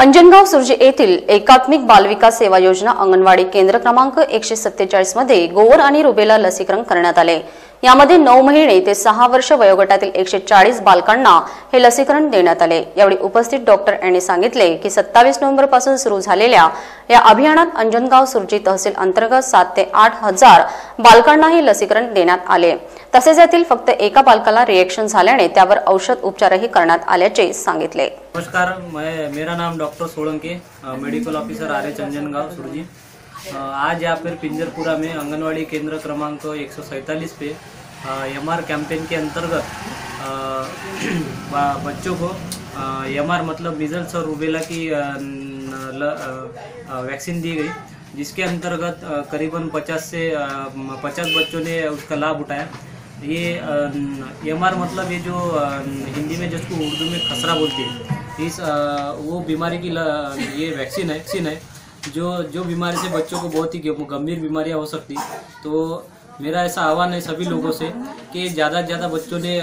अंजनगाव सुर्जे येथील एकात्मिक बालविकास सेवा योजना अंगणवाडी केंद्र क्रमांक एकशे सत्तेचाळीसमध्ये गोवर आणि रुबेला लसीकरण करण्यात आले. यामध्ये नऊ महिने ते सहा वर्ष वयोगटातील एकशे चाळीस बालकांना हे लसीकरण देण्यात आले. यावेळी उपस्थित डॉक्टर यांनी सांगितले की सत्तावीस नोव्हेंबरपासून सुरू झालेल्या या अभियानात अंजनगाव सुरजी तहसील अंतर्गत सात ते आठ हजार बालकांना हे लसीकरण देण्यात आले. तसेच यातील फक्त एका बालकाला रिएक्शन झाल्याने त्यावर औषध उपचारही करण्यात आल्याचे सांगितले. नमस्कार मैं मेरा नाम doctor Solanke medical officer R H Anjangaon Surji. आज यहाँ पर पिंजरपुरा में आंगनवाड़ी केंद्र क्रमांक एक पे एम आर कैंपेन के अंतर्गत बच्चों को एम आर मतलब मिजल्स और रूबेला की वैक्सीन दी गई, जिसके अंतर्गत करीबन 50 से पचास बच्चों ने उसका लाभ उठाया। ये एम आर मतलब ये जो हिंदी में जिसको उर्दू में खसरा बोलते हैं, इस वो बीमारी की ये वैक्सीन है वैक्सीन है। जो जो बीमारी से बच्चों को बहुत ही गंभीर बीमारियाँ हो सकती तो मेरा ऐसा आह्वान है सभी लोगों से कि ज़्यादा से ज़्यादा बच्चों ने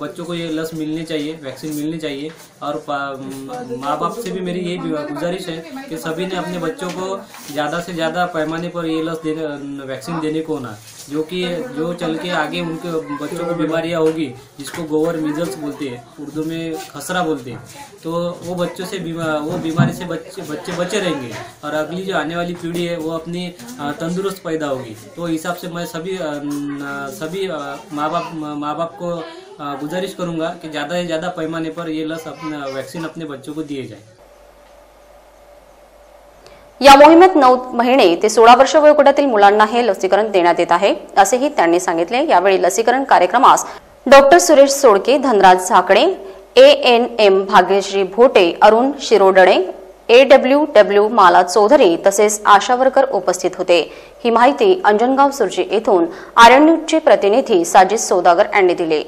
बच्चों को ये लस मिलनी चाहिए, वैक्सीन मिलनी चाहिए। और माँ बाप से भी मेरी यही गुजारिश है कि सभी ने अपने बच्चों को ज़्यादा से ज़्यादा पैमाने पर ये लस देने वैक्सीन देने को होना जो कि जो चल के आगे उनके बच्चों को बीमारियाँ होगी, जिसको गोवर मिजल्स बोलते हैं, उर्दू में खसरा बोलते हैं तो वो बच्चों से बीमा, वो बीमारी से बच्चे बच्चे बचे रहेंगे। और अगली जो आने वाली पीढ़ी है, वो अपनी तंदुरुस्त पैदा होगी। तो हिसाब से मैं सभी सभी सभी माँ बाप माँ बाप को गुजारिश करूंगा कि ज़्यादा से ज़्यादा पैमाने पर ये लस अपना वैक्सीन अपने बच्चों को दिए जाए। या मोहिमेत नऊ महिने ते सोळा वर्ष वयोगटातील मुलांना हे लसीकरण देण्यात येत आहे असेही त्यांनी सांगितले. यावेळी लसीकरण कार्यक्रमास doctor Suresh Sodke Dhanraj Zhakde A N M Bhagyashree Bhote Arun Shirodne A W W Mala Chaudhari तसेच आशावरकर उपस्थित होते. ही माहिती अंजनगाव सुर्जी येथून आर्यन प्रतिनिधी साजिद सौदागर यांनी दिली.